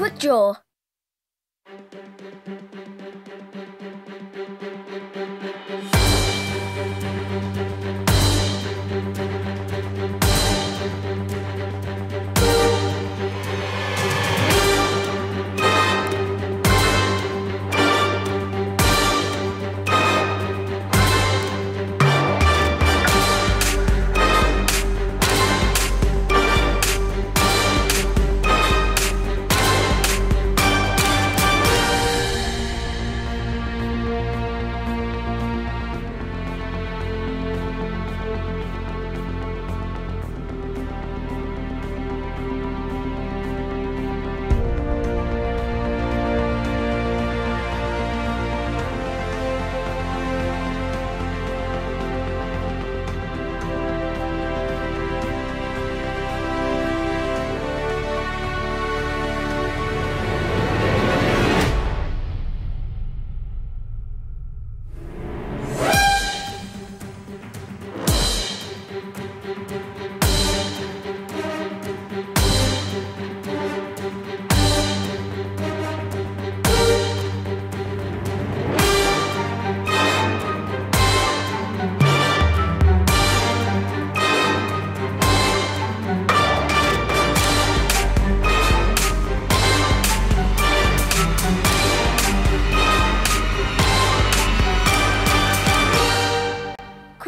Quick Draw.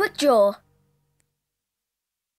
Jaw.